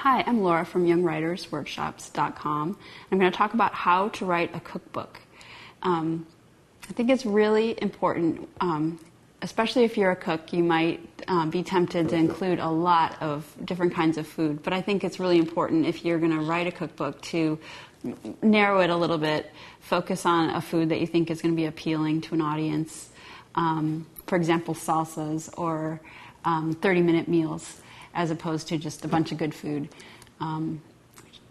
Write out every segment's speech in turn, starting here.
Hi, I'm Laura from YoungWritersWorkshops.com. I'm going to talk about how to write a cookbook. Um, I think it's really important, um, especially if you're a cook, you might um, be tempted to include a lot of different kinds of food. But I think it's really important if you're going to write a cookbook to narrow it a little bit, focus on a food that you think is going to be appealing to an audience. Um, for example, salsas or um, 30 minute meals as opposed to just a bunch of good food. Um,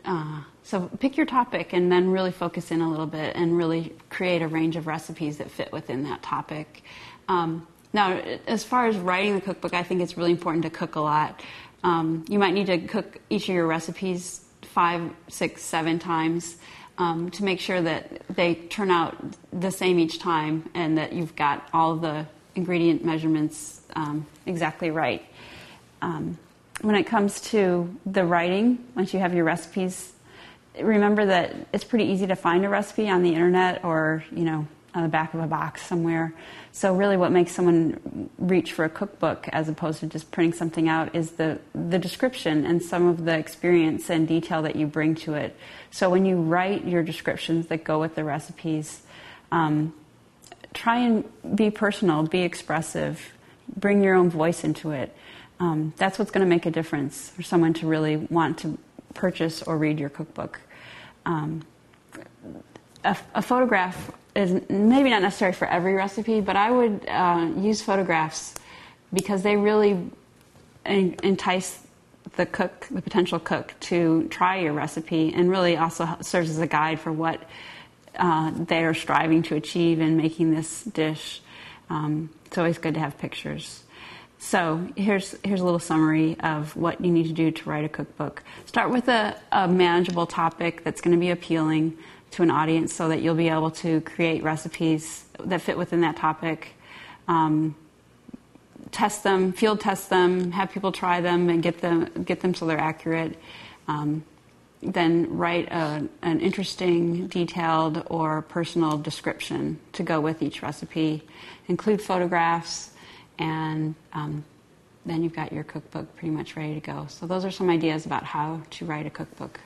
uh, so pick your topic and then really focus in a little bit and really create a range of recipes that fit within that topic. Um, now, as far as writing the cookbook, I think it's really important to cook a lot. Um, you might need to cook each of your recipes five, six, seven times um, to make sure that they turn out the same each time and that you've got all the ingredient measurements um, exactly right. When it comes to the writing, once you have your recipes, remember that it's pretty easy to find a recipe on the internet or, you know, on the back of a box somewhere. So really what makes someone reach for a cookbook as opposed to just printing something out is the the description and some of the experience and detail that you bring to it. So when you write your descriptions that go with the recipes, um, try and be personal, be expressive, bring your own voice into it um, that's what's going to make a difference for someone to really want to purchase or read your cookbook. Um, a, a, photograph is maybe not necessary for every recipe, but I would uh, use photographs because they really entice the cook, the potential cook, to try your recipe, and really also serves as a guide for what uh, they are striving to achieve in making this dish. Um, it's always good to have pictures. So here's here's a little summary of what you need to do to write a cookbook. Start with a, a manageable topic that's going to be appealing to an audience, so that you'll be able to create recipes that fit within that topic. Um, test them, field test them, have people try them, and get them get them so they're accurate. Um, then write a, an interesting, detailed, or personal description to go with each recipe. Include photographs and um, then you've got your cookbook pretty much ready to go. So, those are some ideas about how to write a cookbook.